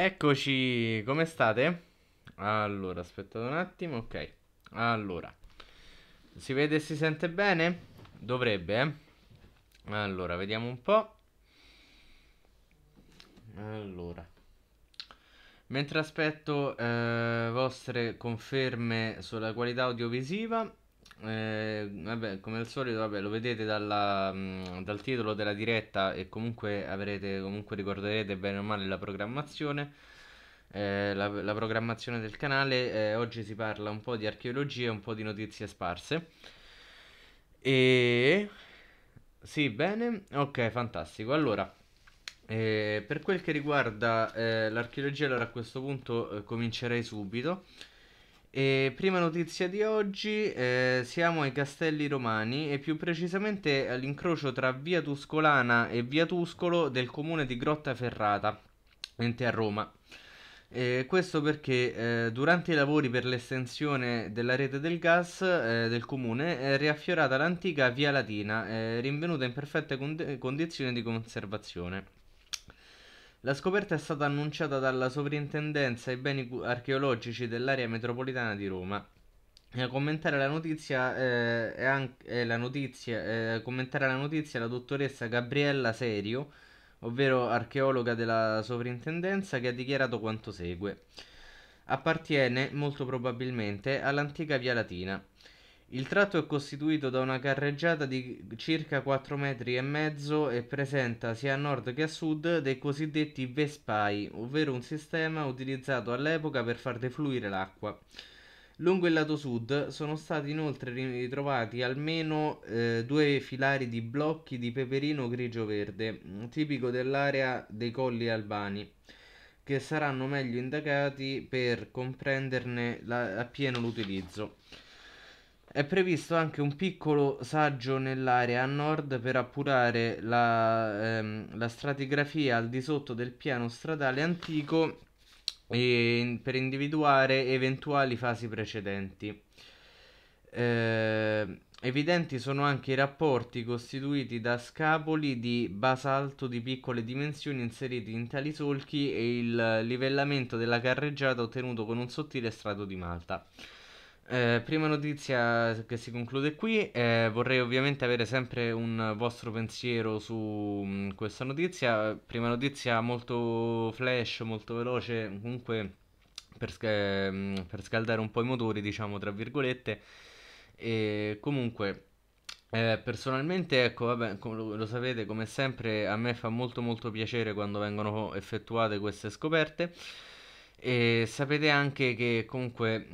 Eccoci, come state? Allora, aspettate un attimo, ok. Allora, si vede e si sente bene? Dovrebbe, eh? Allora, vediamo un po'. Allora. Mentre aspetto eh, vostre conferme sulla qualità audiovisiva, eh, vabbè, come al solito, vabbè, lo vedete dalla, mh, dal titolo della diretta e comunque avrete, comunque ricorderete bene o male la programmazione. Eh, la, la, programmazione del canale. Eh, oggi si parla un po' di archeologia e un po' di notizie sparse. E sì, bene, ok, fantastico. Allora, eh, per quel che riguarda eh, l'archeologia, allora a questo punto eh, comincerei subito. E prima notizia di oggi, eh, siamo ai Castelli Romani e più precisamente all'incrocio tra Via Tuscolana e Via Tuscolo del comune di Grottaferrata, ente a Roma. E questo perché eh, durante i lavori per l'estensione della rete del gas eh, del comune è riaffiorata l'antica Via Latina, eh, rinvenuta in perfette con- condizioni di conservazione. La scoperta è stata annunciata dalla Sovrintendenza ai beni archeologici dell'area metropolitana di Roma. A commentare la notizia, eh, è anche, è la notizia, eh, commentare la notizia la dottoressa Gabriella Serio, ovvero archeologa della sovrintendenza, che ha dichiarato quanto segue. Appartiene, molto probabilmente, all'antica Via Latina. Il tratto è costituito da una carreggiata di circa 4 metri e mezzo e presenta sia a nord che a sud dei cosiddetti vespai, ovvero un sistema utilizzato all'epoca per far defluire l'acqua. Lungo il lato sud sono stati inoltre ritrovati almeno eh, due filari di blocchi di peperino grigio-verde, tipico dell'area dei colli albani, che saranno meglio indagati per comprenderne la, appieno l'utilizzo. È previsto anche un piccolo saggio nell'area a nord per appurare la, ehm, la stratigrafia al di sotto del piano stradale antico e per individuare eventuali fasi precedenti. Eh, evidenti sono anche i rapporti costituiti da scapoli di basalto di piccole dimensioni inseriti in tali solchi e il livellamento della carreggiata ottenuto con un sottile strato di malta. Eh, prima notizia che si conclude qui, eh, vorrei ovviamente avere sempre un vostro pensiero su mh, mm, questa notizia. Prima notizia molto flash, molto veloce, comunque per, mm, per scaldare un po' i motori, diciamo tra virgolette. E comunque, eh, personalmente, ecco, vabbè, lo, lo sapete, come sempre, a me fa molto molto piacere quando vengono effettuate queste scoperte. E sapete anche che comunque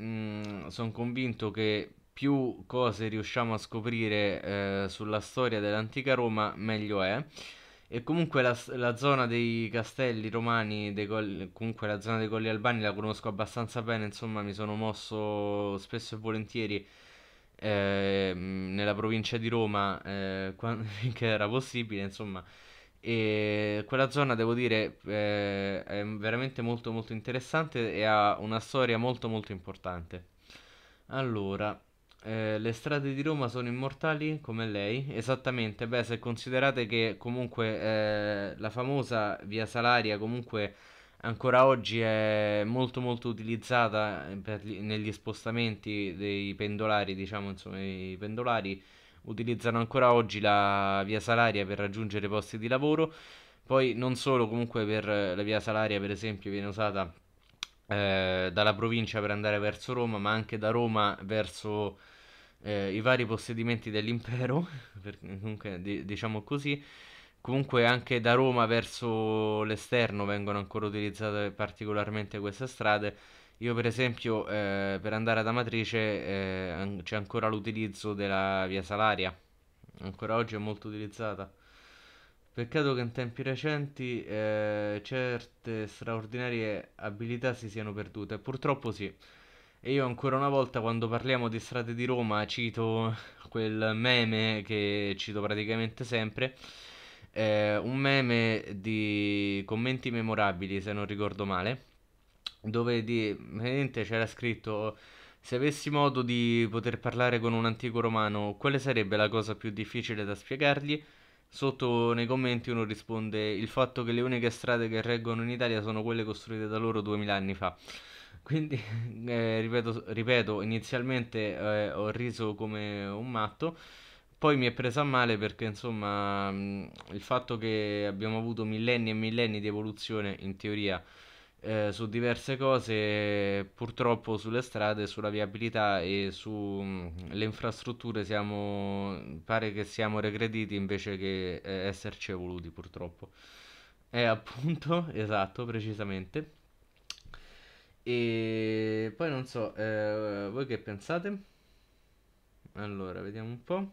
sono convinto che più cose riusciamo a scoprire eh, sulla storia dell'antica Roma, meglio è. E comunque la, la zona dei castelli romani, dei colli, comunque la zona dei Colli Albani la conosco abbastanza bene, insomma mi sono mosso spesso e volentieri eh, nella provincia di Roma eh, quando, finché era possibile, insomma e quella zona, devo dire, eh, è veramente molto molto interessante e ha una storia molto molto importante. Allora, eh, le strade di Roma sono immortali come lei? Esattamente, beh, se considerate che comunque eh, la famosa Via Salaria comunque ancora oggi è molto molto utilizzata gli, negli spostamenti dei pendolari, diciamo, insomma, i pendolari utilizzano ancora oggi la via Salaria per raggiungere posti di lavoro. Poi non solo, comunque per la via Salaria, per esempio, viene usata eh, dalla provincia per andare verso Roma, ma anche da Roma verso eh, i vari possedimenti dell'impero, per, comunque di, diciamo così. Comunque anche da Roma verso l'esterno vengono ancora utilizzate particolarmente queste strade io per esempio eh, per andare ad Amatrice eh, c'è ancora l'utilizzo della via Salaria, ancora oggi è molto utilizzata. Peccato che in tempi recenti eh, certe straordinarie abilità si siano perdute, purtroppo sì. E io ancora una volta quando parliamo di strade di Roma cito quel meme che cito praticamente sempre. Eh, un meme di commenti memorabili se non ricordo male dove di, c'era scritto se avessi modo di poter parlare con un antico romano, quale sarebbe la cosa più difficile da spiegargli? Sotto nei commenti uno risponde il fatto che le uniche strade che reggono in Italia sono quelle costruite da loro 2000 anni fa. Quindi, eh, ripeto, ripeto, inizialmente eh, ho riso come un matto, poi mi è presa male perché insomma mh, il fatto che abbiamo avuto millenni e millenni di evoluzione in teoria eh, su diverse cose, purtroppo sulle strade, sulla viabilità e sulle infrastrutture siamo, pare che siamo regrediti invece che eh, esserci evoluti purtroppo. È appunto, esatto, precisamente. E poi non so, eh, voi che pensate? Allora, vediamo un po'.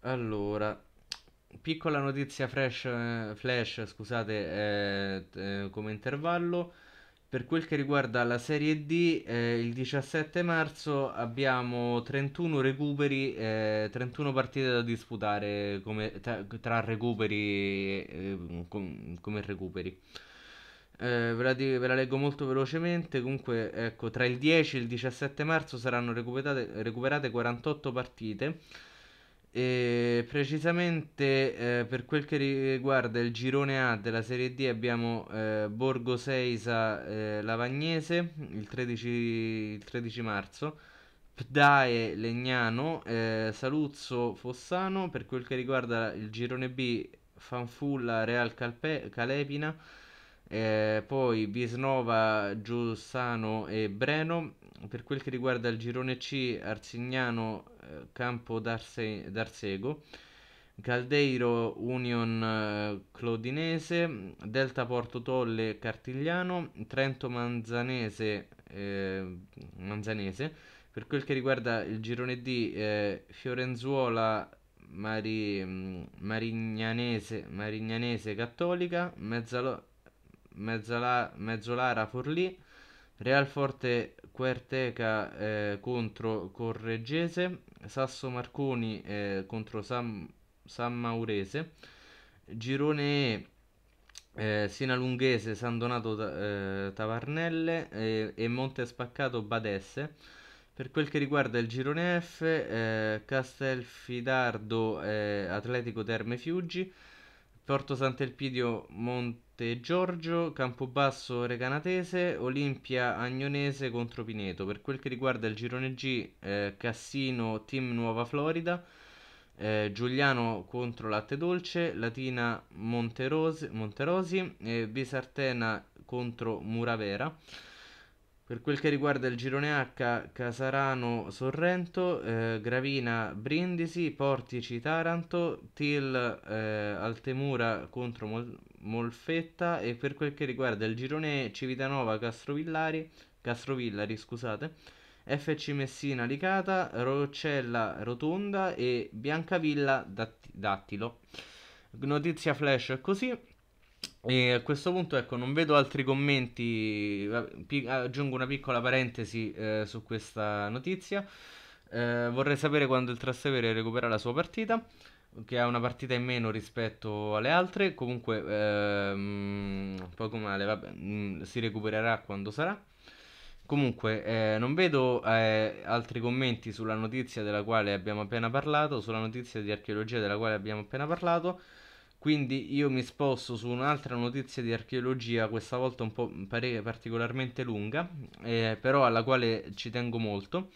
Allora, piccola notizia flash, eh, flash scusate, eh, eh, come intervallo. Per quel che riguarda la Serie D, eh, il 17 marzo abbiamo 31 recuperi, 31 eh, partite da disputare come, tra, tra, recuperi eh, com, come recuperi. Eh, ve, la, ve, la, leggo molto velocemente. Comunque, ecco, tra il 10 e il 17 marzo saranno recuperate, recuperate 48 partite. E precisamente eh, per quel che riguarda il girone A della Serie D abbiamo eh, Borgo Seisa eh, Lavagnese il 13, il 13 marzo, Pdae Legnano, eh, Saluzzo Fossano, per quel che riguarda il girone B Fanfulla Real Calpe- Calepina, eh, poi Bisnova Giussano e Breno, per quel che riguarda il girone C Arsignano Campo d'Arse- d'Arsego, Caldeiro Union eh, Clodinese, Delta Porto Tolle Cartigliano, Trento Manzanese, eh, Manzanese. Per quel che riguarda il girone D, eh, Fiorenzuola Mari, mm, Marignanese, Marignanese Cattolica, Mezzalo, Mezzala, Mezzolara Forlì, Realforte Querteca eh, contro Correggese, Sasso Marconi eh, contro San, San Maurese, Girone E, eh, Sinalunghese, San Donato eh, Tavarnelle e Monte Spaccato Badesse. Per quel che riguarda il girone F, eh, Castelfidardo eh, Atletico Terme Fiuggi, Porto Sant'Elpidio Monte Giorgio, Campobasso Recanatese, Olimpia Agnonese contro Pineto. Per quel che riguarda il girone G, eh, Cassino Team Nuova Florida, eh, Giuliano contro Latte Dolce, Latina Monterosi, Monterosi e Bisartena contro Muravera. Per quel che riguarda il girone H, Casarano Sorrento, eh, Gravina Brindisi, Portici Taranto, Til eh, Altemura contro Mol- Molfetta e per quel che riguarda il girone Civitanova Castrovillari, Castrovillari scusate, FC Messina Licata, Roccella Rotonda e Biancavilla Dat- Dattilo. Notizia flash così. E a questo punto, ecco, non vedo altri commenti. aggiungo una piccola parentesi eh, su questa notizia. Eh, vorrei sapere quando il Trastevere recupera la sua partita, che ha una partita in meno rispetto alle altre. Comunque, ehm, poco male, vabbè, mh, mm, si recupererà quando sarà. Comunque, eh, non vedo eh, altri commenti sulla notizia della quale abbiamo appena parlato, sulla notizia di archeologia della quale abbiamo appena parlato. Quindi io mi sposto su un'altra notizia di archeologia, questa volta un po' particolarmente lunga, eh, però alla quale ci tengo molto.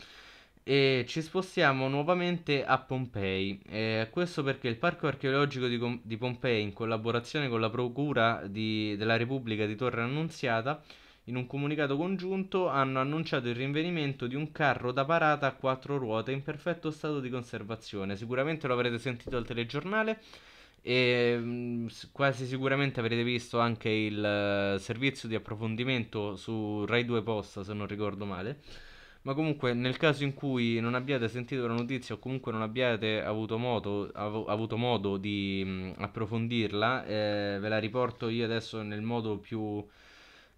E ci spostiamo nuovamente a Pompei. Eh, questo perché il Parco archeologico di, di Pompei, in collaborazione con la Procura di, della Repubblica di Torre Annunziata, in un comunicato congiunto hanno annunciato il rinvenimento di un carro da parata a quattro ruote in perfetto stato di conservazione. Sicuramente lo avrete sentito al telegiornale e mm, quasi sicuramente avrete visto anche il uh, servizio di approfondimento su Rai 2 Posta, se non ricordo male. Ma comunque, nel caso in cui non abbiate sentito la notizia o comunque non abbiate avuto modo, av- avuto modo di mh, approfondirla, eh, ve la riporto io adesso nel modo più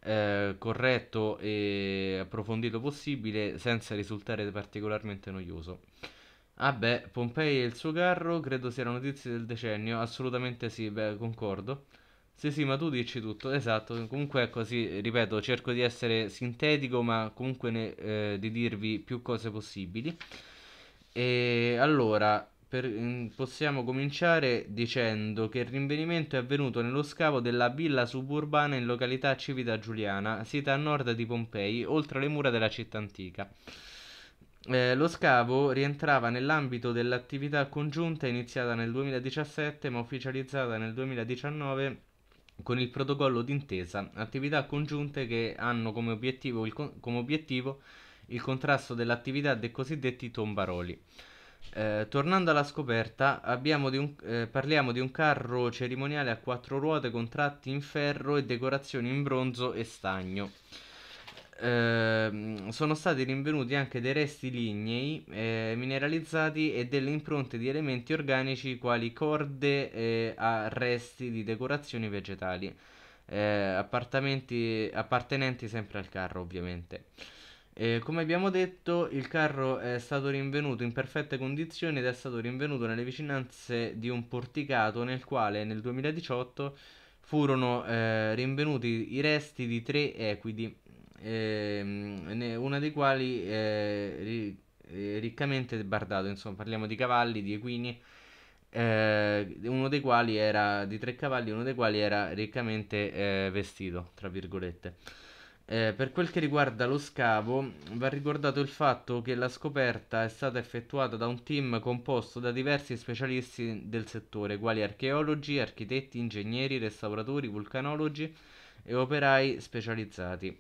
eh, corretto e approfondito possibile, senza risultare particolarmente noioso. Ah beh, Pompei e il suo carro credo sia la notizia del decennio, assolutamente sì, beh, concordo. Sì, sì, ma tu dici tutto, esatto. Comunque è così, ripeto, cerco di essere sintetico, ma comunque ne, eh, di dirvi più cose possibili. E allora, per, mm, possiamo cominciare dicendo che il rinvenimento è avvenuto nello scavo della villa suburbana in località Civita Giuliana, sita a nord di Pompei, oltre le mura della città antica. Eh, lo scavo rientrava nell'ambito dell'attività congiunta iniziata nel 2017 ma ufficializzata nel 2019 con il protocollo d'intesa, attività congiunte che hanno come obiettivo il, come obiettivo il contrasto dell'attività dei cosiddetti tombaroli. Eh, tornando alla scoperta, di un, eh, parliamo di un carro cerimoniale a quattro ruote con tratti in ferro e decorazioni in bronzo e stagno. Eh, sono stati rinvenuti anche dei resti lignei eh, mineralizzati e delle impronte di elementi organici quali corde eh, a resti di decorazioni vegetali, eh, appartenenti sempre al carro ovviamente. Eh, come abbiamo detto, il carro è stato rinvenuto in perfette condizioni ed è stato rinvenuto nelle vicinanze di un porticato nel quale nel 2018 furono eh, rinvenuti i resti di tre equidi, eh, una dei quali è eh, riccamente bardato, insomma parliamo di cavalli, di equini, eh, uno dei quali era di tre cavalli, uno dei quali era riccamente eh, vestito, tra virgolette. Eh, per quel che riguarda lo scavo, va ricordato il fatto che la scoperta è stata effettuata da un team composto da diversi specialisti del settore, quali archeologi, architetti, ingegneri, restauratori, vulcanologi e operai specializzati.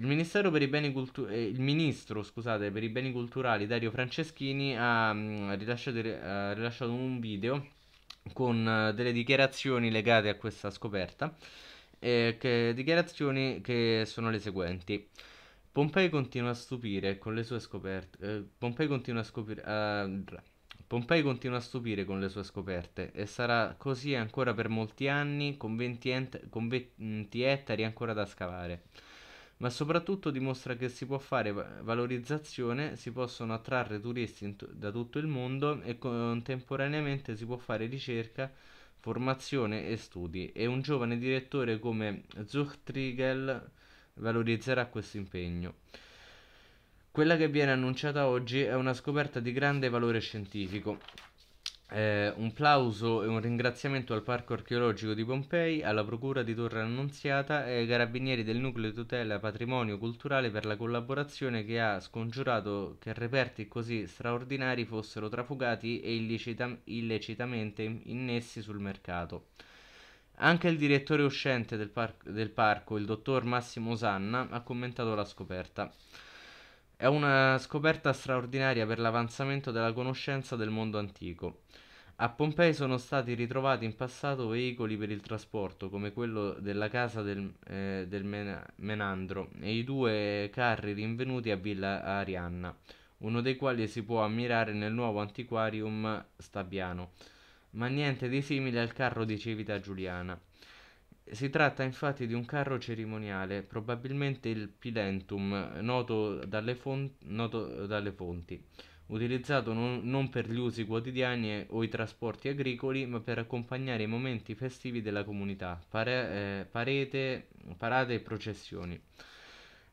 Il, cultu- eh, il ministro scusate, per i beni culturali Dario Franceschini ha, mh, mm, rilasciato, ha rilasciato un video con uh, delle dichiarazioni legate a questa scoperta eh, che, dichiarazioni che sono le seguenti. Pompei continua a stupire con le sue scoperte. Eh, Pompei continua a scopire. Uh, Pompei continua a stupire con le sue scoperte e sarà così ancora per molti anni con 20, ent- con 20 ettari ancora da scavare. Ma soprattutto dimostra che si può fare valorizzazione, si possono attrarre turisti t- da tutto il mondo e contemporaneamente si può fare ricerca formazione e studi e un giovane direttore come Zuchtriegel valorizzerà questo impegno. Quella che viene annunciata oggi è una scoperta di grande valore scientifico eh, un plauso e un ringraziamento al Parco Archeologico di Pompei, alla Procura di Torre Annunziata e ai Carabinieri del Nucleo di Tutela Patrimonio Culturale per la collaborazione che ha scongiurato che reperti così straordinari fossero trafugati e illecita- illecitamente innessi sul mercato. Anche il direttore uscente del, par- del parco, il dottor Massimo Sanna, ha commentato la scoperta. È una scoperta straordinaria per l'avanzamento della conoscenza del mondo antico. A Pompei sono stati ritrovati in passato veicoli per il trasporto, come quello della casa del, eh, del Men- Menandro e i due carri rinvenuti a Villa Arianna, uno dei quali si può ammirare nel nuovo antiquarium Stabiano, ma niente di simile al carro di Civita Giuliana. Si tratta infatti di un carro cerimoniale, probabilmente il Pilentum, noto dalle, fon- noto dalle fonti utilizzato non, non, per gli usi quotidiani o i trasporti agricoli, ma per accompagnare i momenti festivi della comunità, pare, eh, parete, parate e processioni.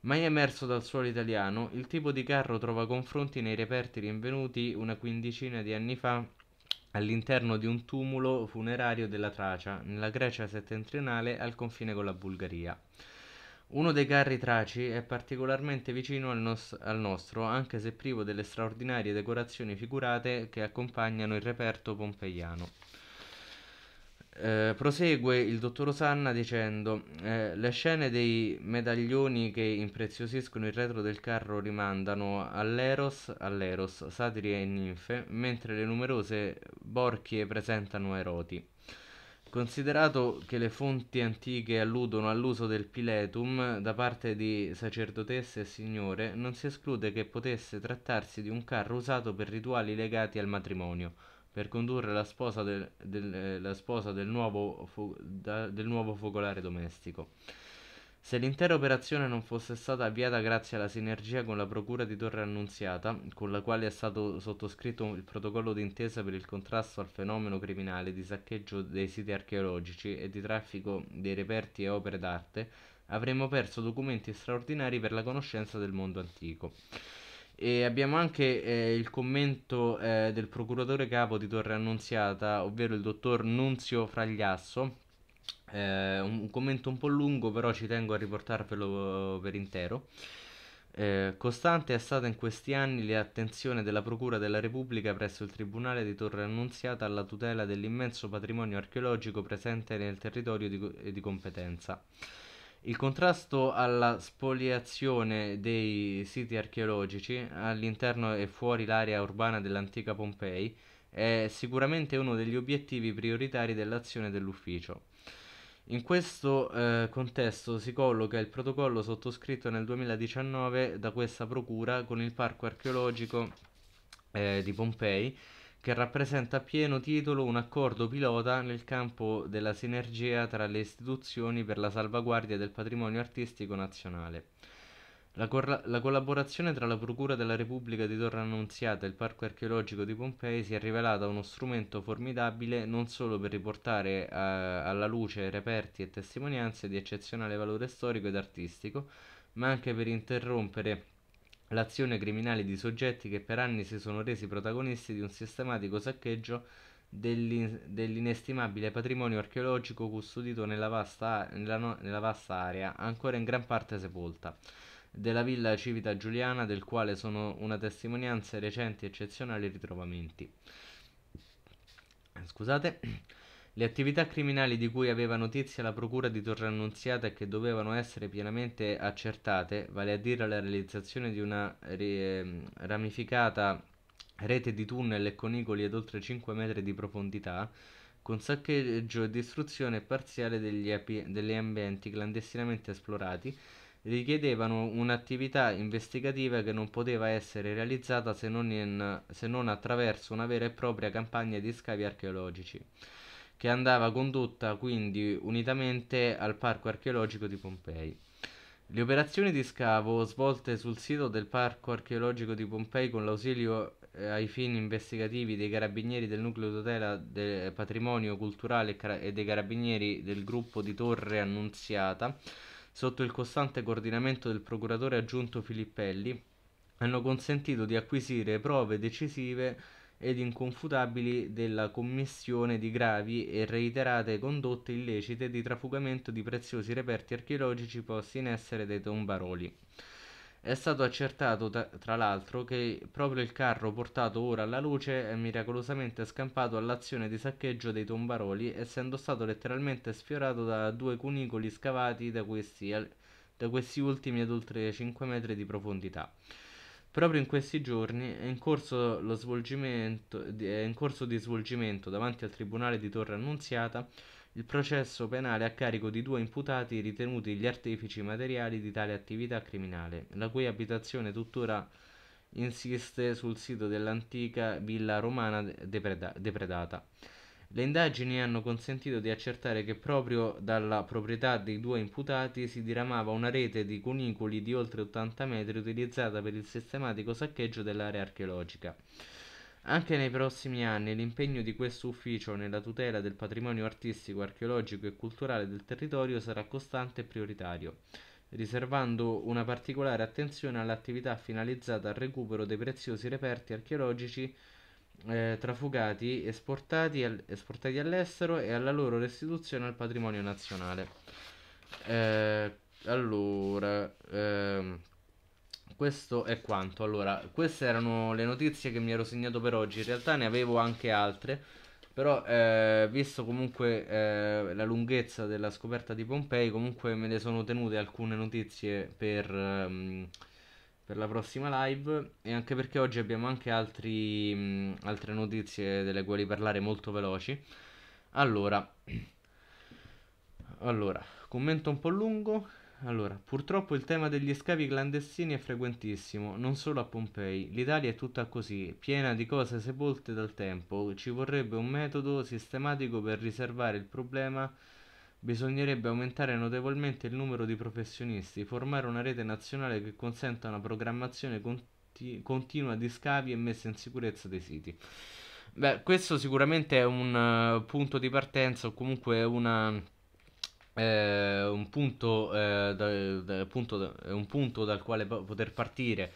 Mai emerso dal suolo italiano, il tipo di carro trova confronti nei reperti rinvenuti una quindicina di anni fa all'interno di un tumulo funerario della Tracia, nella Grecia settentrionale al confine con la Bulgaria. Uno dei carri traci è particolarmente vicino al, nos- al, nostro, anche se privo delle straordinarie decorazioni figurate che accompagnano il reperto pompeiano. Eh, prosegue il dottor Osanna dicendo eh, le scene dei medaglioni che impreziosiscono il retro del carro rimandano all'eros, all'eros satiri e ninfe mentre le numerose borchie presentano eroti. Considerato che le fonti antiche alludono all'uso del piletum da parte di sacerdotesse e signore, non si esclude che potesse trattarsi di un carro usato per rituali legati al matrimonio, per condurre la sposa del, del, la sposa del, nuovo, fu, da, del nuovo focolare domestico. Se l'intera operazione non fosse stata avviata grazie alla sinergia con la Procura di Torre Annunziata, con la quale è stato sottoscritto il protocollo d'intesa per il contrasto al fenomeno criminale di saccheggio dei siti archeologici e di traffico dei reperti e opere d'arte, avremmo perso documenti straordinari per la conoscenza del mondo antico. E abbiamo anche eh, il commento eh, del procuratore capo di Torre Annunziata, ovvero il dottor Nunzio Fragliasso. Eh, un commento un po' lungo, però ci tengo a riportarvelo per intero. Eh, costante è stata in questi anni l'attenzione della Procura della Repubblica presso il Tribunale di Torre Annunziata alla tutela dell'immenso patrimonio archeologico presente nel territorio di, di competenza. Il contrasto alla spoliazione dei siti archeologici all'interno e fuori l'area urbana dell'antica Pompei è sicuramente uno degli obiettivi prioritari dell'azione dell'ufficio. In questo eh, contesto si colloca il protocollo sottoscritto nel 2019 da questa procura con il Parco archeologico eh, di Pompei che rappresenta a pieno titolo un accordo pilota nel campo della sinergia tra le istituzioni per la salvaguardia del patrimonio artistico nazionale. La, corra- la, collaborazione tra la Procura della Repubblica di Torre Annunziata e il Parco archeologico di Pompei si è rivelata uno strumento formidabile non solo per riportare a- alla luce reperti e testimonianze di eccezionale valore storico ed artistico, ma anche per interrompere l'azione criminale di soggetti che per anni si sono resi protagonisti di un sistematico saccheggio dell'in- dell'inestimabile patrimonio archeologico custodito nella vasta, nella no- nella vasta area, ancora in gran parte sepolta, della villa Civita Giuliana, del quale sono una testimonianza i recenti eccezionali ritrovamenti. Scusate. Le attività criminali di cui aveva notizia la procura di Torre Annunziata e che dovevano essere pienamente accertate, vale a dire la realizzazione di una eh, ramificata rete di tunnel e conicoli ad oltre 5 metri di profondità, con saccheggio e distruzione parziale degli, api- degli ambienti clandestinamente esplorati, richiedevano un'attività investigativa che non poteva essere realizzata se non, in, se non attraverso una vera e propria campagna di scavi archeologici che andava condotta quindi unitamente al Parco archeologico di Pompei. Le operazioni di scavo svolte sul sito del Parco archeologico di Pompei con l'ausilio eh, ai fini investigativi dei carabinieri del nucleo tutela del patrimonio culturale e dei carabinieri del gruppo di Torre Annunziata, sotto il costante coordinamento del procuratore aggiunto Filippelli, hanno consentito di acquisire prove decisive ed inconfutabili della commissione di gravi e reiterate condotte illecite di trafugamento di preziosi reperti archeologici posti in essere dai tombaroli. È stato accertato tra, l'altro che proprio il carro portato ora alla luce è miracolosamente scampato all'azione di saccheggio dei tombaroli, essendo stato letteralmente sfiorato da due cunicoli scavati da questi, da questi ultimi ad oltre 5 metri di profondità. Proprio in questi giorni è in corso, è in corso di svolgimento davanti al Tribunale di Torre Annunziata il processo penale a carico di due imputati ritenuti gli artefici materiali di tale attività criminale, la cui abitazione tuttora insiste sul sito dell'antica villa romana depreda- depredata. Le indagini hanno consentito di accertare che proprio dalla proprietà dei due imputati si diramava una rete di cunicoli di oltre 80 metri utilizzata per il sistematico saccheggio dell'area archeologica. Anche nei prossimi anni l'impegno di questo ufficio nella tutela del patrimonio artistico, archeologico e culturale del territorio sarà costante e prioritario, riservando una particolare attenzione all'attività finalizzata al recupero dei preziosi reperti archeologici eh, trafugati esportati, al, esportati, all'estero e alla loro restituzione al patrimonio nazionale. Eh, allora, ehm, questo è quanto. Allora, queste erano le notizie che mi ero segnato per oggi. In realtà ne avevo anche altre. Però, eh, visto comunque eh, la lunghezza della scoperta di Pompei, comunque me ne sono tenute alcune notizie per, ehm, per la prossima live e anche perché oggi abbiamo anche altri, mh, altre notizie delle quali parlare molto veloci. Allora, allora, commento un po' lungo. Allora, purtroppo il tema degli scavi clandestini è frequentissimo, non solo a Pompei. L'Italia è tutta così, piena di cose sepolte dal tempo. Ci vorrebbe un metodo sistematico per riservare il problema Bisognerebbe aumentare notevolmente il numero di professionisti, formare una rete nazionale che consenta una programmazione conti- continua di scavi e messa in sicurezza dei siti. Beh, questo sicuramente è un uh, punto di partenza o comunque una, eh, un, punto, eh, da, da, punto, un punto dal quale po- poter partire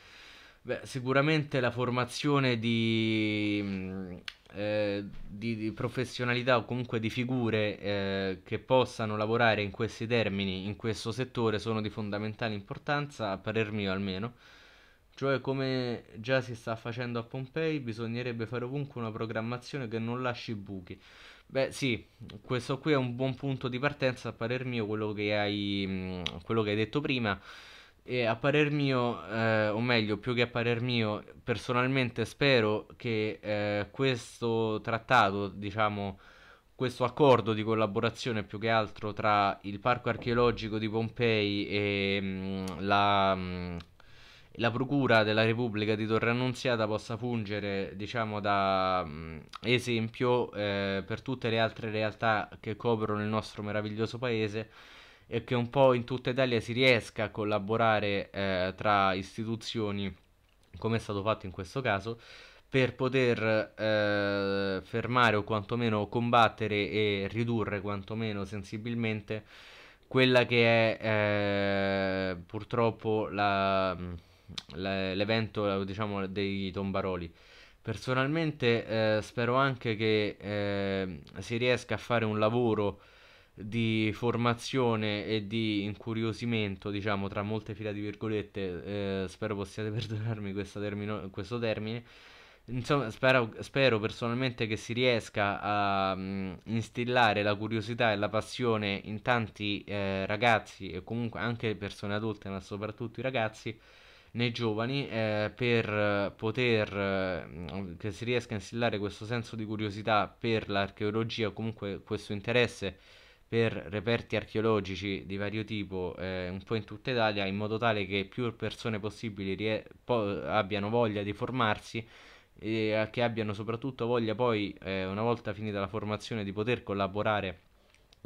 Beh, sicuramente la formazione di, mm, eh, di, di professionalità o comunque di figure eh, che possano lavorare in questi termini, in questo settore, sono di fondamentale importanza, a parer mio almeno. Cioè, come già si sta facendo a Pompei, bisognerebbe fare ovunque una programmazione che non lasci buchi. Beh, sì, questo qui è un buon punto di partenza, a parer mio, quello che hai, mm, quello che hai detto prima. E a parer mio, eh, o meglio, più che a parer mio, personalmente spero che eh, questo trattato, diciamo, questo accordo di collaborazione più che altro tra il Parco Archeologico di Pompei e mh, mm, la, mh, mm, la Procura della Repubblica di Torre Annunziata possa fungere, diciamo, da mh, mm, esempio eh, per tutte le altre realtà che coprono il nostro meraviglioso paese e che un po' in tutta Italia si riesca a collaborare eh, tra istituzioni, come è stato fatto in questo caso, per poter eh, fermare o quantomeno combattere e ridurre quantomeno sensibilmente quella che è eh, purtroppo la, la, l'evento diciamo, dei tombaroli. Personalmente eh, spero anche che eh, si riesca a fare un lavoro di formazione e di incuriosimento, diciamo, tra molte fila di virgolette, eh, spero possiate perdonarmi termino, questo termine. Insomma, spero, spero, personalmente che si riesca a um, instillare la curiosità e la passione in tanti eh, ragazzi e comunque anche persone adulte, ma soprattutto i ragazzi, nei giovani, eh, per poter eh, che si riesca a instillare questo senso di curiosità per l'archeologia, comunque questo interesse per reperti archeologici di vario tipo eh, un po' in tutta Italia in modo tale che più persone possibili rie- po- abbiano voglia di formarsi e che abbiano soprattutto voglia poi eh, una volta finita la formazione di poter collaborare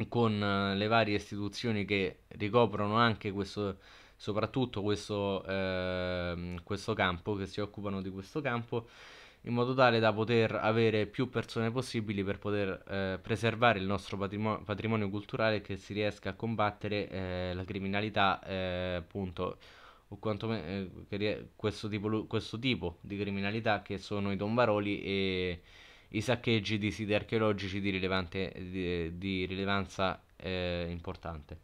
con eh, le varie istituzioni che ricoprono anche questo soprattutto questo, ehm, questo campo che si occupano di questo campo in modo tale da poter avere più persone possibili per poter eh, preservare il nostro patrimonio, patrimonio culturale e che si riesca a combattere eh, la criminalità, eh, appunto, o quantomeno eh, questo tipo, questo tipo di criminalità che sono i tombaroli e i saccheggi di siti archeologici di, di, di rilevanza eh, importante.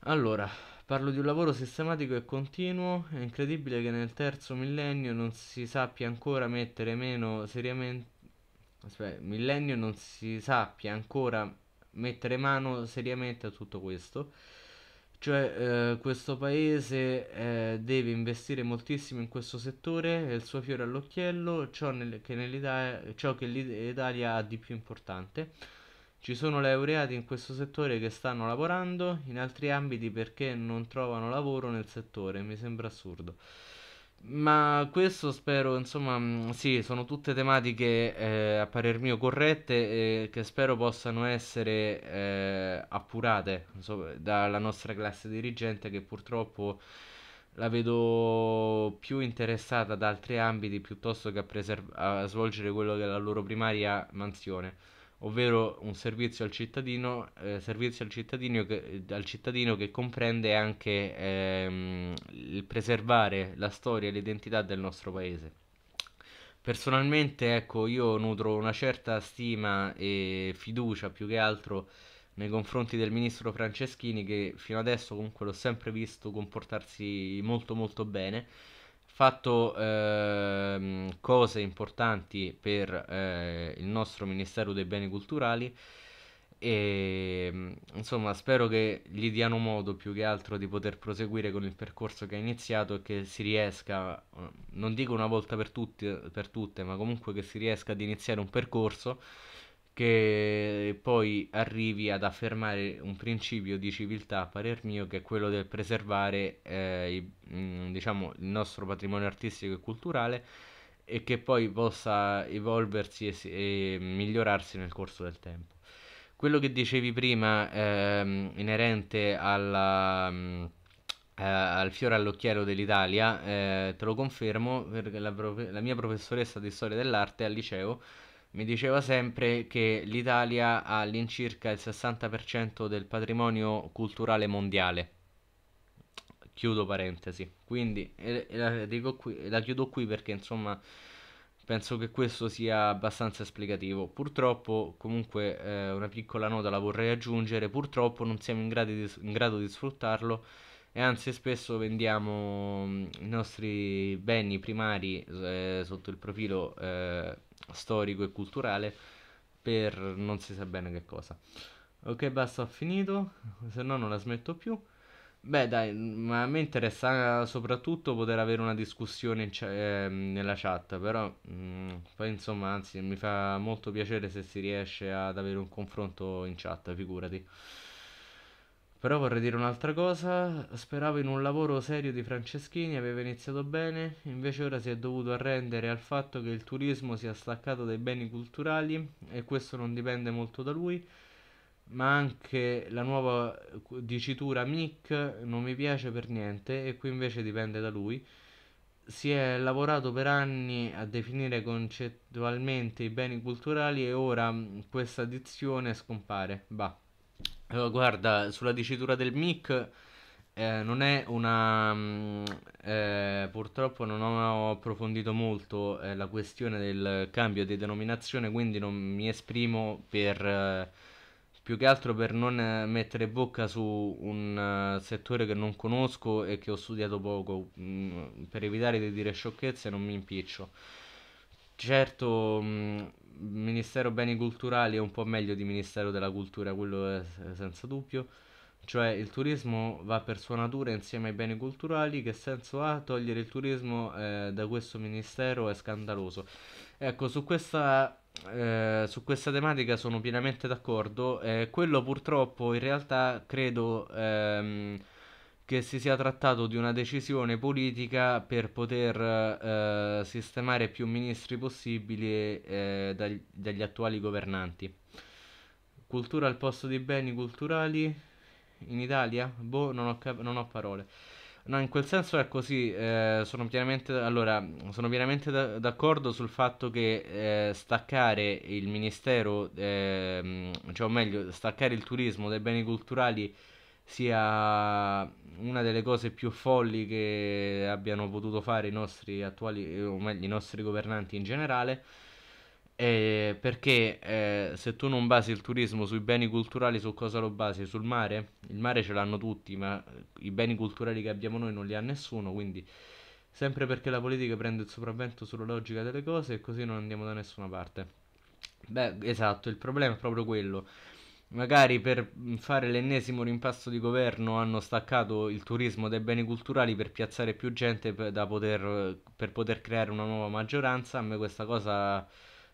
Allora, Parlo di un lavoro sistematico e continuo. È incredibile che nel terzo millennio non si sappia ancora mettere meno seriamente. Aspetta, millennio non si sappia ancora mettere mano seriamente a tutto questo. Cioè, eh, questo paese eh, deve investire moltissimo in questo settore, è il suo fiore all'occhiello, ciò, nel, che ciò che l'Italia ha di più importante. Ci sono laureati in questo settore che stanno lavorando in altri ambiti perché non trovano lavoro nel settore, mi sembra assurdo. Ma questo spero, insomma, mm, sì, sono tutte tematiche eh, a parer mio corrette e che spero possano essere eh, appurate insomma, dalla nostra classe dirigente che purtroppo la vedo più interessata ad altri ambiti piuttosto che a, preserv- a svolgere quello che è la loro primaria mansione ovvero un servizio al cittadino, eh, servizio al cittadino, che, al cittadino che comprende anche ehm, il preservare la storia e l'identità del nostro paese. Personalmente, ecco, io nutro una certa stima e fiducia più che altro nei confronti del ministro Franceschini che fino adesso comunque l'ho sempre visto comportarsi molto molto bene fatto ehm, cose importanti per eh, il nostro Ministero dei Beni Culturali e insomma spero che gli diano modo più che altro di poter proseguire con il percorso che ha iniziato e che si riesca, non dico una volta per, tutti, per tutte, ma comunque che si riesca ad iniziare un percorso che poi arrivi ad affermare un principio di civiltà, a parer mio, che è quello del preservare eh, i, mm, diciamo, il nostro patrimonio artistico e culturale e che poi possa evolversi e, e migliorarsi nel corso del tempo. Quello che dicevi prima, ehm, inerente alla, mh, mm, eh, al fiore all'occhiello dell'Italia, eh, te lo confermo perché la, prof- la mia professoressa di storia dell'arte al liceo mi diceva sempre che l'Italia ha all'incirca il 60% del patrimonio culturale mondiale. Chiudo parentesi. Quindi e, e la, qui, la chiudo qui perché insomma penso che questo sia abbastanza esplicativo. Purtroppo, comunque, eh, una piccola nota la vorrei aggiungere. Purtroppo non siamo in grado di, in grado di sfruttarlo e anzi spesso vendiamo mm, i nostri beni primari eh, sotto il profilo eh, storico e culturale per non si sa bene che cosa. Ok, basta, ho finito, se no non la smetto più. Beh, dai, ma a me interessa soprattutto poter avere una discussione cia- eh, nella chat, però mh, mm, poi insomma, anzi, mi fa molto piacere se si riesce ad avere un confronto in chat, figurati. Però vorrei dire un'altra cosa, speravo in un lavoro serio di Franceschini, aveva iniziato bene, invece ora si è dovuto arrendere al fatto che il turismo sia staccato dai beni culturali e questo non dipende molto da lui, ma anche la nuova dicitura MIC non mi piace per niente e qui invece dipende da lui. Si è lavorato per anni a definire concettualmente i beni culturali e ora questa dizione scompare. Bah. Guarda, sulla dicitura del mic eh, non è una... Mm, eh, purtroppo non ho approfondito molto eh, la questione del cambio di denominazione, quindi non mi esprimo per... Eh, più che altro per non eh, mettere bocca su un uh, settore che non conosco e che ho studiato poco, mm, per evitare di dire sciocchezze non mi impiccio. Certo, mh, Ministero Beni Culturali è un po' meglio di Ministero della Cultura, quello è senza dubbio. Cioè il turismo va per sua natura insieme ai beni culturali, che senso ha togliere il turismo eh, da questo ministero è scandaloso. Ecco, su questa, eh, su questa tematica sono pienamente d'accordo. Eh, quello purtroppo in realtà credo... Ehm, che si sia trattato di una decisione politica per poter eh, sistemare più ministri possibili eh, dagli, dagli, attuali governanti. Cultura al posto di beni culturali in Italia? Boh, non ho, cap- non ho parole. No, in quel senso è così, eh, sono pienamente, allora, sono pienamente da- d'accordo sul fatto che eh, staccare il ministero, eh, cioè o meglio, staccare il turismo dai beni culturali sia una delle cose più folli che abbiano potuto fare i nostri attuali, o meglio, i nostri governanti in generale. Eh, perché eh, se tu non basi il turismo sui beni culturali, su cosa lo basi? Sul mare? Il mare ce l'hanno tutti, ma i beni culturali che abbiamo noi non li ha nessuno, quindi sempre perché la politica prende il sopravvento sulla logica delle cose e così non andiamo da nessuna parte. Beh, esatto, il problema è proprio quello magari per fare l'ennesimo rimpasto di governo hanno staccato il turismo dai beni culturali per piazzare più gente per, poter, per poter creare una nuova maggioranza. A me questa cosa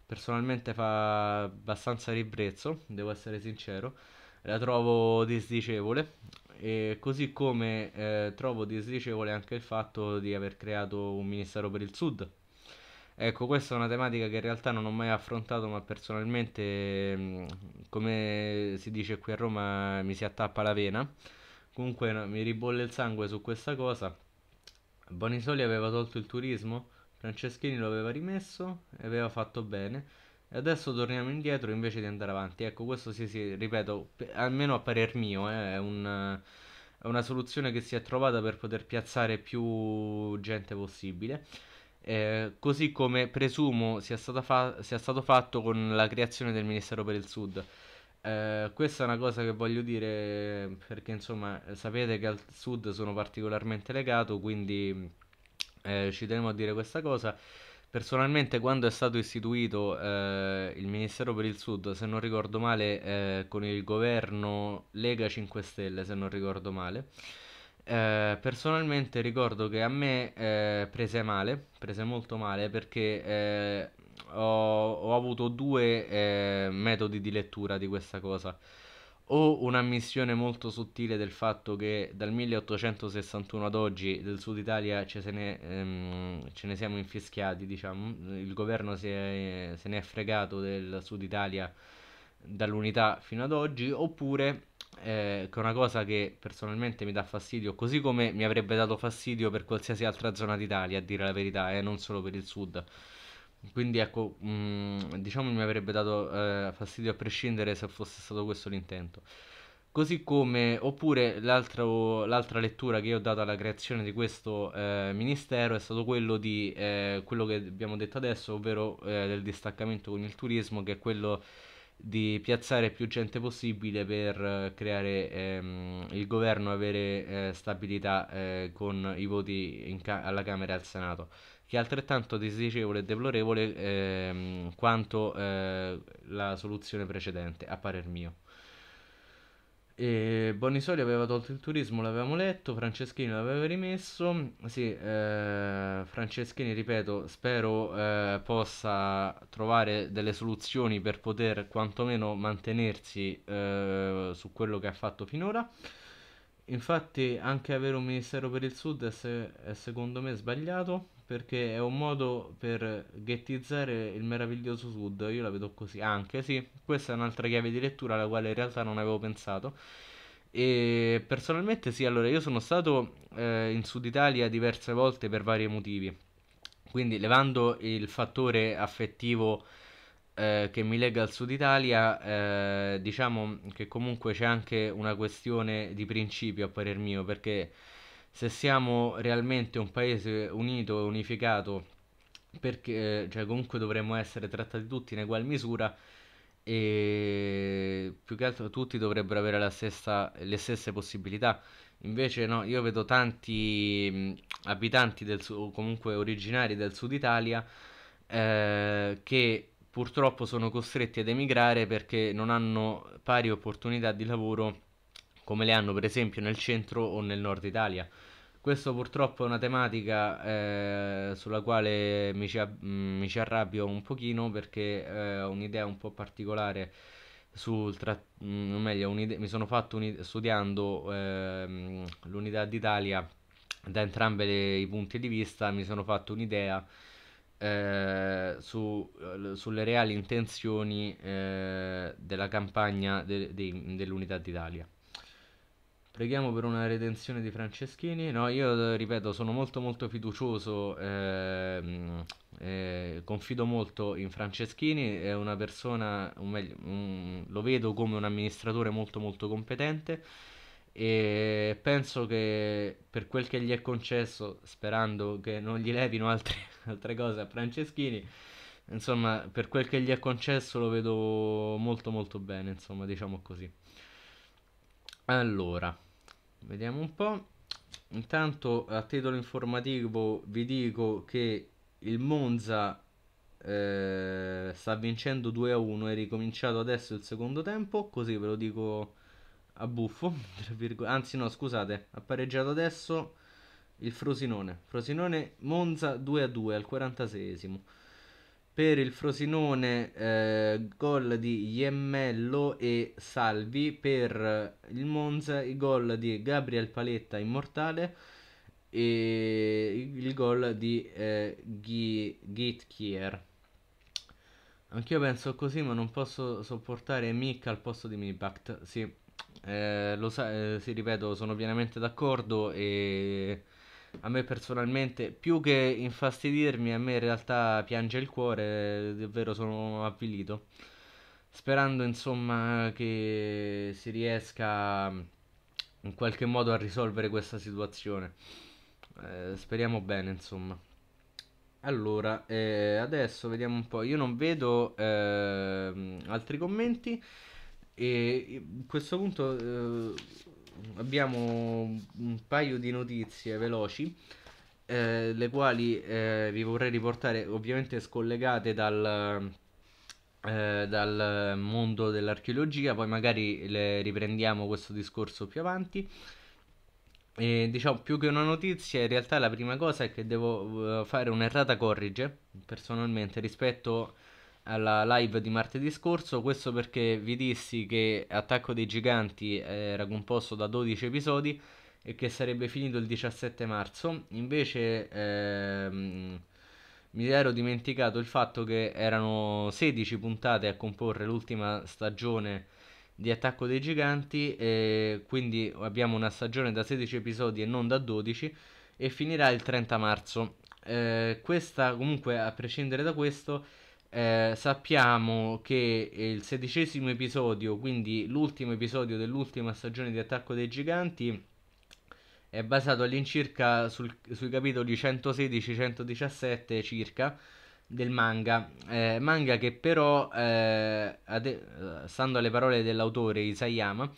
personalmente fa abbastanza ribrezzo, devo essere sincero. La trovo disdicevole e così come eh, trovo disdicevole anche il fatto di aver creato un ministero per il sud Ecco, questa è una tematica che in realtà non ho mai affrontato, ma personalmente, come si dice qui a Roma, mi si attappa la vena. Comunque no, mi ribolle il sangue su questa cosa. Bonisoli aveva tolto il turismo, Franceschini lo aveva rimesso e aveva fatto bene. E adesso torniamo indietro invece di andare avanti. Ecco, questo sì, sì, ripeto, almeno a parer mio, eh, è un, è una soluzione che si è trovata per poter piazzare più gente possibile. Eh, così come presumo sia, fa- sia, stato fatto con la creazione del Ministero per il Sud. Eh, questa è una cosa che voglio dire perché insomma sapete che al Sud sono particolarmente legato, quindi eh, ci tenevo a dire questa cosa. Personalmente quando è stato istituito eh, il Ministero per il Sud, se non ricordo male, eh, con il governo Lega 5 Stelle, se non ricordo male, eh, personalmente ricordo che a me eh, prese male, prese molto male perché eh, ho, ho, avuto due eh, metodi di lettura di questa cosa. O un'ammissione molto sottile del fatto che dal 1861 ad oggi del Sud Italia ce, ne, ehm, ce ne siamo infischiati, diciamo, il governo è, se ne è fregato del Sud Italia dall'unità fino ad oggi, oppure eh, che è una cosa che personalmente mi dà fastidio, così come mi avrebbe dato fastidio per qualsiasi altra zona d'Italia, a dire la verità, e eh, non solo per il sud. Quindi ecco, mh, mm, diciamo mi avrebbe dato eh, fastidio a prescindere se fosse stato questo l'intento. Così come, oppure l'altra lettura che io ho dato alla creazione di questo eh, ministero è stato quello di eh, quello che abbiamo detto adesso, ovvero eh, del distaccamento con il turismo, che è quello di piazzare più gente possibile per eh, creare ehm, il governo e avere eh, stabilità eh, con i voti ca- alla Camera e al Senato, che è altrettanto disdicevole e deplorevole ehm, quanto eh, la soluzione precedente, a parer mio. E Bonisoli aveva tolto il turismo, l'avevamo letto, Franceschini l'aveva rimesso. Sì, eh, Franceschini, ripeto, spero eh, possa trovare delle soluzioni per poter quantomeno mantenersi eh, su quello che ha fatto finora. Infatti, anche avere un ministero per il sud è, se- è secondo me sbagliato perché è un modo per ghettizzare il meraviglioso sud, io la vedo così, anche sì, questa è un'altra chiave di lettura alla quale in realtà non avevo pensato. E personalmente sì, allora io sono stato eh, in Sud Italia diverse volte per vari motivi, quindi levando il fattore affettivo eh, che mi lega al Sud Italia, eh, diciamo che comunque c'è anche una questione di principio a parer mio, perché se siamo realmente un paese unito e unificato, perché cioè, comunque dovremmo essere trattati tutti in ugual misura e più che altro tutti dovrebbero avere stessa, le stesse possibilità. Invece no, io vedo tanti mh, abitanti del o comunque originari del sud Italia eh, che purtroppo sono costretti ad emigrare perché non hanno pari opportunità di lavoro come le hanno per esempio nel centro o nel nord Italia. Questo purtroppo è una tematica eh, sulla quale mi ci, mm, mi ci, arrabbio un pochino perché eh, ho un'idea un po' particolare sul tra- mm, o meglio, mi sono fatto studiando eh, l'unità d'Italia da entrambi i punti di vista, mi sono fatto un'idea eh, su, sulle reali intenzioni eh, della campagna de- de- dell'unità d'Italia. Preghiamo per una redenzione di Franceschini. No, io ripeto, sono molto molto fiducioso, ehm, eh, confido molto in Franceschini, è una persona, meglio, un, lo vedo come un amministratore molto molto competente e penso che per quel che gli è concesso, sperando che non gli levino altre, altre cose a Franceschini, insomma, per quel che gli è concesso lo vedo molto molto bene, insomma, diciamo così. Allora, vediamo un po'. Intanto a titolo informativo vi dico che il Monza eh, sta vincendo 2 a 1, è ricominciato adesso il secondo tempo, così ve lo dico a buffo, anzi no scusate, ha pareggiato adesso il Frosinone, Frosinone Monza 2 a 2 al 46esimo. Per il Frosinone eh, gol di Iemmello e Salvi, per il Monza i gol di Gabriel Paletta immortale e il gol di eh, Gitkier. Anch'io penso così, ma non posso sopportare Mick al posto di Minipact. Sì, eh, lo sa, eh, sì, ripeto, sono pienamente d'accordo e a me personalmente, più che infastidirmi, a me in realtà piange il cuore, davvero sono avvilito. Sperando insomma che si riesca in qualche modo a risolvere questa situazione. Eh, speriamo bene insomma. Allora, eh, adesso vediamo un po'. Io non vedo eh, altri commenti. E a questo punto eh, abbiamo un paio di notizie veloci, eh, le quali eh, vi vorrei riportare, ovviamente scollegate dal, eh, dal mondo dell'archeologia, poi magari le riprendiamo questo discorso più avanti. E diciamo più che una notizia, in realtà la prima cosa è che devo uh, fare un'errata corrige personalmente rispetto alla live di martedì scorso, questo perché vi dissi che Attacco dei Giganti era composto da 12 episodi e che sarebbe finito il 17 marzo, invece ehm, mi ero dimenticato il fatto che erano 16 puntate a comporre l'ultima stagione di Attacco dei Giganti e quindi abbiamo una stagione da 16 episodi e non da 12 e finirà il 30 marzo. Eh, questa comunque a prescindere da questo eh, sappiamo che il sedicesimo episodio, quindi l'ultimo episodio dell'ultima stagione di Attacco dei Giganti, è basato all'incirca sul, sui capitoli 116-117 circa del manga, eh, manga che però, eh, ade- stando alle parole dell'autore Isayama,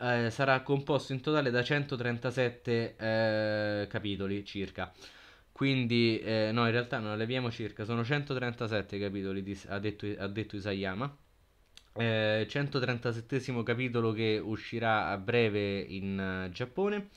eh, sarà composto in totale da 137 eh, capitoli circa. Quindi, eh, no, in realtà non leviamo circa, sono 137 capitoli, di, ha, detto, ha detto Isayama. Eh, 137 capitolo che uscirà a breve in uh, Giappone.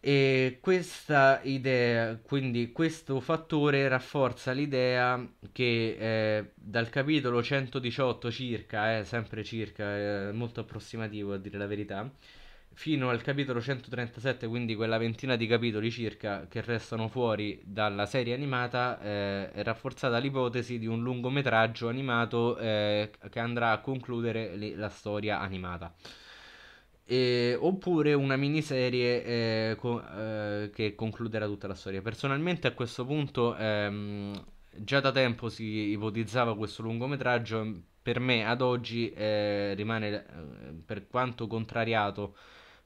E questa idea, quindi questo fattore rafforza l'idea che eh, dal capitolo 118 circa, eh, sempre circa, eh, molto approssimativo a dire la verità, fino al capitolo 137, quindi quella ventina di capitoli circa che restano fuori dalla serie animata, eh, è rafforzata l'ipotesi di un lungometraggio animato eh, che andrà a concludere le, la storia animata. E, oppure una miniserie eh, co- eh, che concluderà tutta la storia. Personalmente a questo punto ehm, già da tempo si ipotizzava questo lungometraggio, per me ad oggi eh, rimane, eh, per quanto contrariato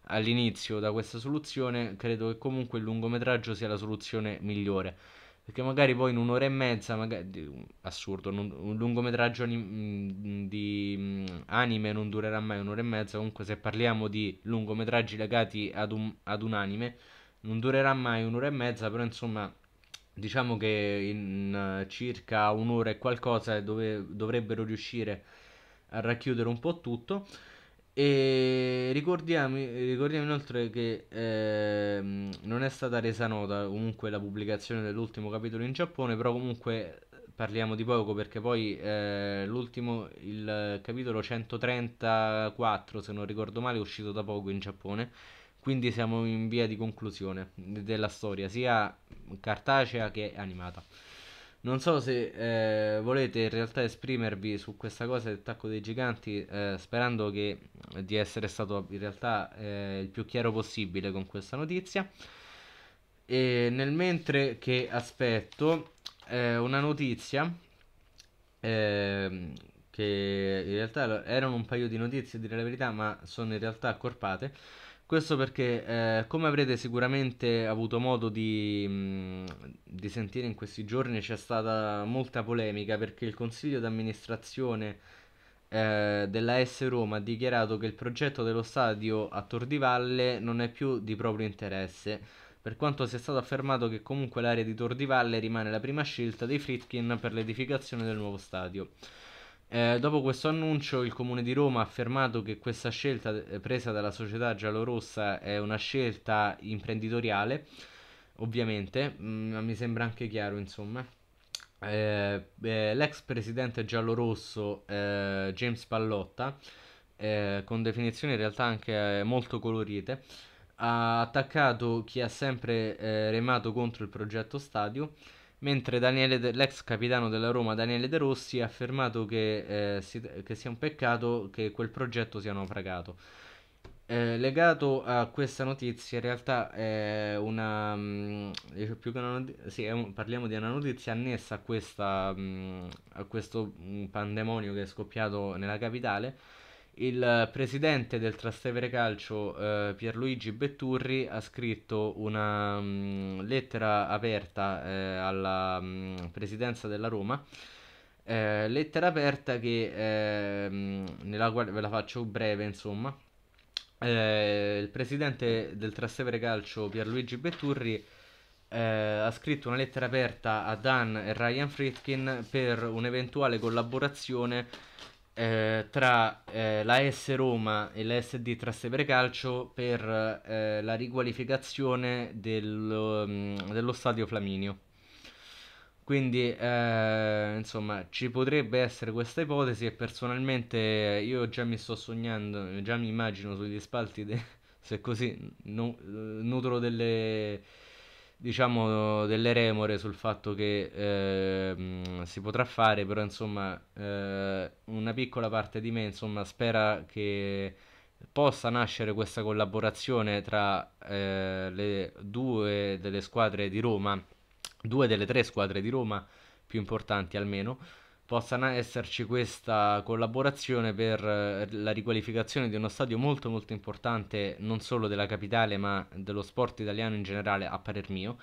all'inizio da questa soluzione, credo che comunque il lungometraggio sia la soluzione migliore. Perché magari poi in un'ora e mezza, magari, assurdo, un, un lungometraggio anim, di mm, anime non durerà mai un'ora e mezza. Comunque, se parliamo di lungometraggi legati ad un, ad un anime, non durerà mai un'ora e mezza. Però, insomma, diciamo che in uh, circa un'ora e qualcosa dove, dovrebbero riuscire a racchiudere un po' tutto. E ricordiamo, ricordiamo inoltre che ehm, non è stata resa nota comunque la pubblicazione dell'ultimo capitolo in Giappone, però comunque parliamo di poco perché poi eh, l'ultimo, il capitolo 134 se non ricordo male è uscito da poco in Giappone, quindi siamo in via di conclusione della storia, sia cartacea che animata. Non so se eh, volete in realtà esprimervi su questa cosa del tacco dei giganti, eh, sperando che, di essere stato in realtà eh, il più chiaro possibile con questa notizia. E nel mentre che aspetto eh, una notizia, ehm, che in realtà erano un paio di notizie, a dire la verità, ma sono in realtà accorpate questo perché, eh, come avrete sicuramente avuto modo di, mh, di sentire in questi giorni, c'è stata molta polemica perché il consiglio d'amministrazione eh, della S Roma ha dichiarato che il progetto dello stadio a Tor di Valle non è più di proprio interesse, per quanto sia stato affermato che comunque l'area di Tor di Valle rimane la prima scelta dei Fritkin per l'edificazione del nuovo stadio. Eh, dopo questo annuncio, il Comune di Roma ha affermato che questa scelta eh, presa dalla società giallorossa è una scelta imprenditoriale, ovviamente, mm, ma mi sembra anche chiaro, insomma. Eh, eh, l'ex presidente giallorosso eh, James Pallotta, eh, con definizioni in realtà anche molto colorite, ha attaccato chi ha sempre remato contro il progetto stadio mentre De- l'ex capitano della Roma Daniele De Rossi ha affermato che, eh, si- che sia un peccato che quel progetto sia naufragato. Eh, legato a questa notizia, in realtà è una. Mh, mm, più che una notizia, sì, un, parliamo di una notizia annessa a, questa, mh, mm, a questo mh, pandemonio che è scoppiato nella capitale il presidente del Trastevere Calcio eh, Pierluigi Betturri ha scritto una mh, mm, lettera aperta eh, alla mh, mm, presidenza della Roma. Eh, lettera aperta che ehm, nella quale ve la faccio breve, insomma. Eh, il presidente del Trastevere Calcio Pierluigi Betturri eh, ha scritto una lettera aperta a Dan e Ryan Fritkin per un'eventuale collaborazione eh, tra eh, la S Roma e la SD Trastevere Calcio per eh, la riqualificazione dello, um, dello stadio Flaminio. Quindi, eh, insomma, ci potrebbe essere questa ipotesi e personalmente io già mi sto sognando, già mi immagino sugli spalti, de- se così, no, nutro delle diciamo delle remore sul fatto che eh, si potrà fare, però insomma eh, una piccola parte di me insomma spera che possa nascere questa collaborazione tra eh, le due delle squadre di Roma, due delle tre squadre di Roma più importanti almeno, possa esserci questa collaborazione per eh, la riqualificazione di uno stadio molto molto importante non solo della capitale ma dello sport italiano in generale a parer mio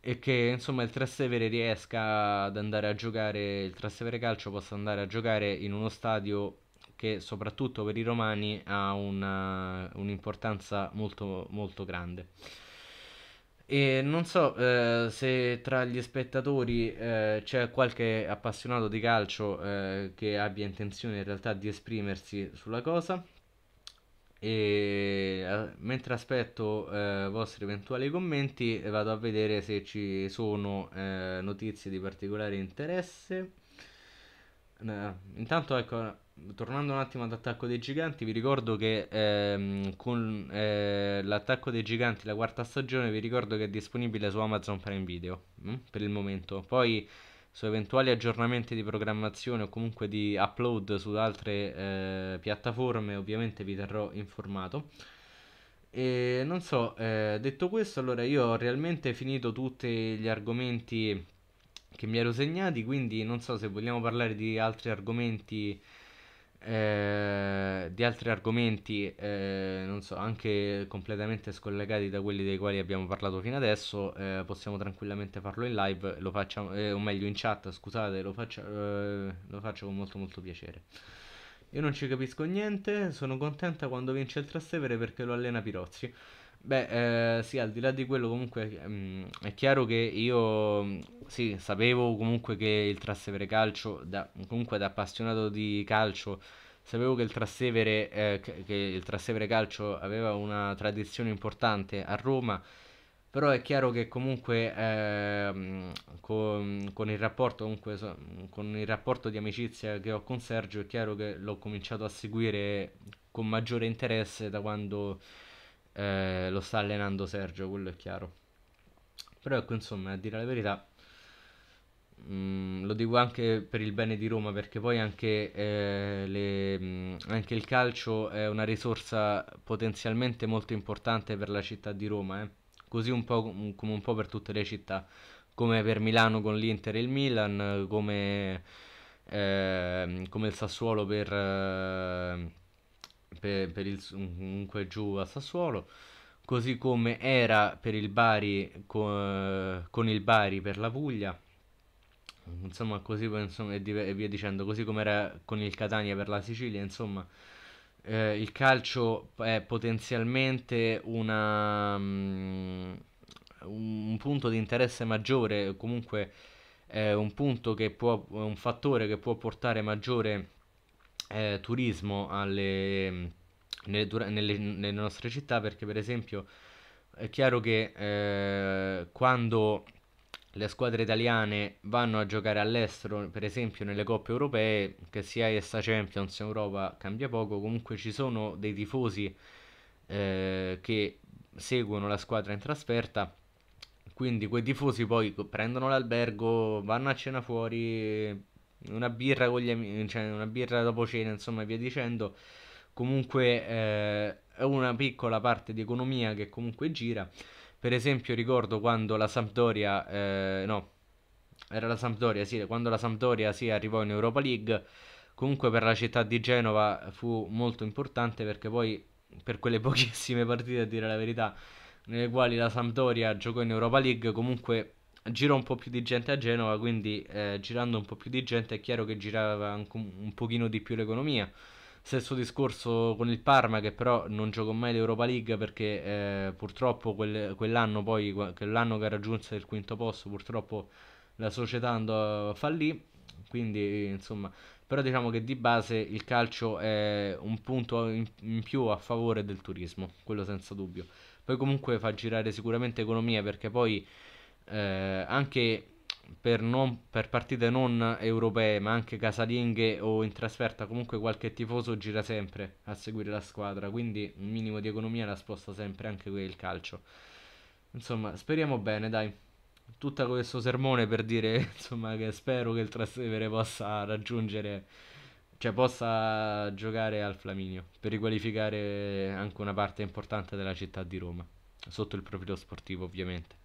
e che insomma il Trastevere riesca ad andare a giocare il Trastevere Calcio possa andare a giocare in uno stadio che soprattutto per i romani ha una, un'importanza molto molto grande e non so eh, se tra gli spettatori eh, c'è qualche appassionato di calcio eh, che abbia intenzione in realtà di esprimersi sulla cosa. E eh, mentre aspetto i eh, vostri eventuali commenti, vado a vedere se ci sono eh, notizie di particolare interesse. intanto, ecco, tornando un attimo all'attacco dei giganti, vi ricordo che ehm, con eh, l'attacco dei giganti, la quarta stagione, vi ricordo che è disponibile su Amazon Prime Video mh, mm, per il momento. Poi su eventuali aggiornamenti di programmazione o comunque di upload su altre eh, piattaforme, ovviamente vi terrò informato. E non so, eh, detto questo, allora io ho realmente finito tutti gli argomenti che mi ero segnati, quindi non so se vogliamo parlare di altri argomenti eh, di altri argomenti, eh, non so, anche completamente scollegati da quelli dei quali abbiamo parlato fino adesso, eh, possiamo tranquillamente farlo in live, lo facciamo, eh, o meglio in chat, scusate, lo faccio, eh, lo faccio con molto molto piacere. Io non ci capisco niente, sono contenta quando vince il Trastevere perché lo allena Pirozzi. Beh, eh, sì, al di là di quello comunque mh, mm, è chiaro che io sì, sapevo comunque che il Trastevere Calcio, da, comunque da appassionato di calcio, sapevo che il Trastevere, eh, che il Trastevere Calcio aveva una tradizione importante a Roma, però è chiaro che comunque eh, con, con, il rapporto, comunque, con il rapporto di amicizia che ho con Sergio è chiaro che l'ho cominciato a seguire con maggiore interesse da quando eh, lo sta allenando Sergio, quello è chiaro. Però ecco, insomma, a dire la verità, mh, mm, lo dico anche per il bene di Roma, perché poi anche, eh, le, mh, mm, anche il calcio è una risorsa potenzialmente molto importante per la città di Roma, eh. così un po' come un po' per tutte le città, come per Milano con l'Inter e il Milan, come, eh, come il Sassuolo per eh, per, per il, comunque giù a Sassuolo, così come era per il Bari con, con il Bari per la Puglia, insomma così insomma, e, via dicendo, così come era con il Catania per la Sicilia, insomma eh, il calcio è potenzialmente una, um, un punto di interesse maggiore, comunque è un punto che può, un fattore che può portare maggiore eh, turismo alle, nelle, nelle, nelle, nostre città perché per esempio è chiaro che eh, quando le squadre italiane vanno a giocare all'estero, per esempio nelle coppe europee, che sia ESA Champions Europa cambia poco, comunque ci sono dei tifosi eh, che seguono la squadra in trasferta, quindi quei tifosi poi prendono l'albergo, vanno a cena fuori, una birra con gli amici, cioè una birra dopo cena, insomma, via dicendo. Comunque eh, è una piccola parte di economia che comunque gira. Per esempio, ricordo quando la Sampdoria, eh, no, era la Sampdoria, sì, quando la Sampdoria si arrivò in Europa League, comunque per la città di Genova fu molto importante perché poi per quelle pochissime partite, a dire la verità, nelle quali la Sampdoria giocò in Europa League, comunque girò un po' più di gente a Genova, quindi eh, girando un po' più di gente è chiaro che girava anche un, un pochino di più l'economia. Stesso discorso con il Parma che però non giocò mai l'Europa League perché eh, purtroppo quel, quell'anno poi, quell'anno che raggiunse il quinto posto, purtroppo la società andò fallì, quindi insomma, però diciamo che di base il calcio è un punto in, in più a favore del turismo, quello senza dubbio. Poi comunque fa girare sicuramente economia perché poi eh, anche per, non, per, partite non europee, ma anche casalinghe o in trasferta, comunque qualche tifoso gira sempre a seguire la squadra, quindi un minimo di economia la sposta sempre anche il calcio. Insomma, speriamo bene, dai. Tutto questo sermone per dire, insomma, che spero che il Trastevere possa raggiungere, cioè possa giocare al Flaminio, per riqualificare anche una parte importante della città di Roma, sotto il profilo sportivo ovviamente.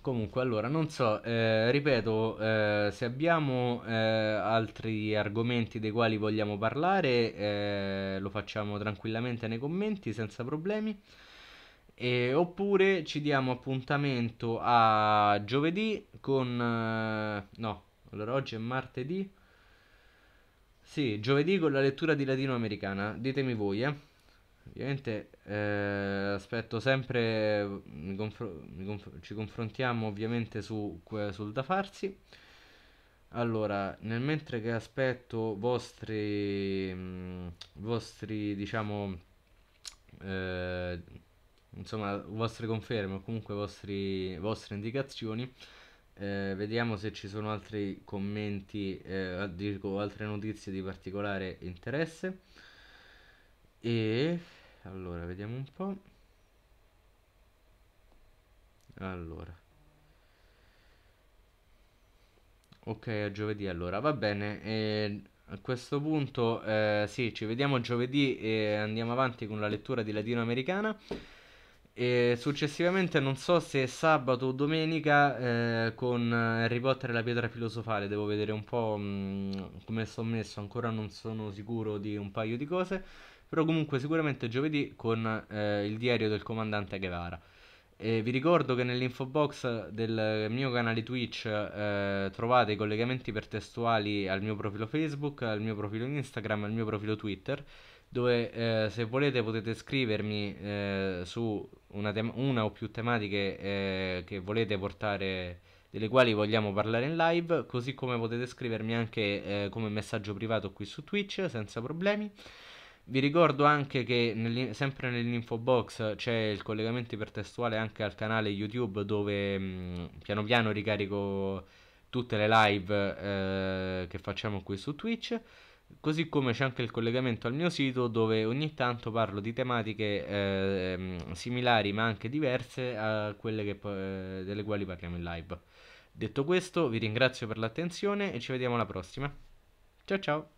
Comunque, allora, non so, eh, ripeto, eh, se abbiamo eh, altri argomenti dei quali vogliamo parlare, eh, lo facciamo tranquillamente nei commenti, senza problemi. E, oppure ci diamo appuntamento a giovedì con... eh, no, allora oggi è martedì. Sì, giovedì con la lettura di latinoamericana. Ditemi voi, eh. Ovviamente eh, aspetto sempre, mi confro- mi conf- ci confrontiamo ovviamente su, sul da farsi. Allora, nel mentre che aspetto vostri, mh, vostri diciamo, eh, insomma, vostre conferme o comunque vostri, vostre indicazioni, eh, vediamo se ci sono altri commenti, eh, dico, altre notizie di particolare interesse. E allora, vediamo un po'. Allora. Ok, a giovedì allora, va bene. E a questo punto, eh, sì, ci vediamo giovedì e andiamo avanti con la lettura di latinoamericana. E successivamente non so se sabato o domenica eh, con Harry Potter e la pietra filosofale devo vedere un po' mh, come sto messo, ancora non sono sicuro di un paio di cose, però comunque sicuramente giovedì con eh, il diario del comandante Guevara. E vi ricordo che nell'info box del mio canale Twitch eh, trovate i collegamenti pertestuali al mio profilo Facebook, al mio profilo Instagram, al mio profilo Twitter, dove eh, se volete potete scrivermi eh, su una, tem- una, o più tematiche eh, che volete portare, delle quali vogliamo parlare in live, così come potete scrivermi anche eh, come messaggio privato qui su Twitch senza problemi. Vi ricordo anche che nell'in- sempre nell'info box c'è il collegamento ipertestuale anche al canale YouTube dove mh, piano piano ricarico tutte le live eh, che facciamo qui su Twitch. Così come c'è anche il collegamento al mio sito dove ogni tanto parlo di tematiche eh, similari ma anche diverse a quelle che, eh, delle quali parliamo in live. Detto questo, vi ringrazio per l'attenzione e ci vediamo alla prossima. Ciao ciao!